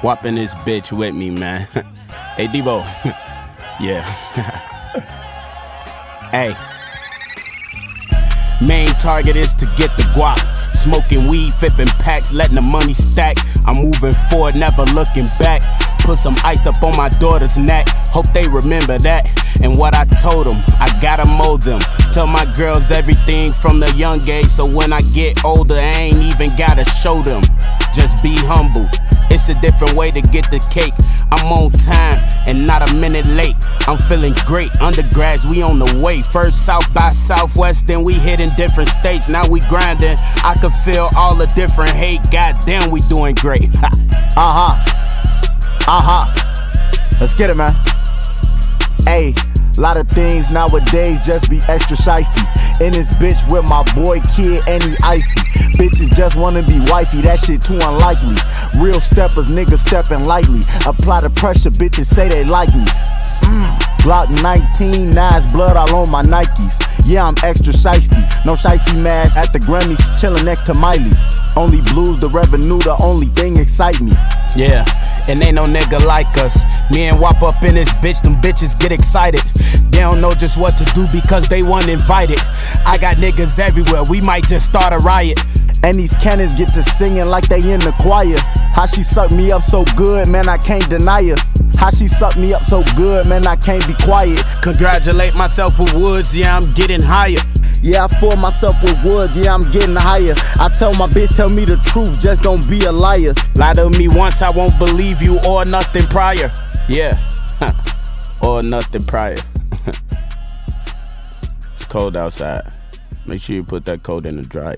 Whopping this bitch with me, man. hey, Debo. yeah. hey. Main target is to get the guap. Smoking weed, flipping packs, letting the money stack. I'm moving forward, never looking back. Put some ice up on my daughter's neck. Hope they remember that. And what I told them, I gotta mold them. Tell my girls everything from the young age. So when I get older, I ain't even gotta show them. Just be humble. It's a different way to get the cake. I'm on time and not a minute late. I'm feeling great. Undergrads, we on the way. First South by Southwest, then we hit in different states. Now we grinding. I can feel all the different hate. Goddamn, we doing great. uh huh. Uh huh. Let's get it, man. Hey, lot of things nowadays just be extra shisty. In this bitch with my boy kid and he icy. Bitches just wanna be wifey, that shit too unlikely. Real steppers, niggas stepping lightly. Apply the pressure, bitches say they like me. Mm. Glock 19, Nas blood all on my Nikes. Yeah, I'm extra shiesty. No shiesty mask at the Grammys, chillin' next to Miley. Only blues, the revenue, the only thing excite me. Yeah, and ain't no nigga like us. Me and Wop up in this bitch, them bitches get excited. They don't know just what to do because they weren't invited. I got niggas everywhere, we might just start a riot. And these cannons get to singing like they in the choir. How she sucked me up so good, man, I can't deny her. How she sucked me up so good, man, I can't be quiet. Congratulate myself with Woods, yeah, I'm getting higher. Yeah, I fool myself with Woods, yeah, I'm getting higher. I tell my bitch, tell me the truth, just don't be a liar. Lie to me once, I won't believe you, or nothing prior. Yeah, or nothing prior. Cold outside. Make sure you put that coat in the dryer.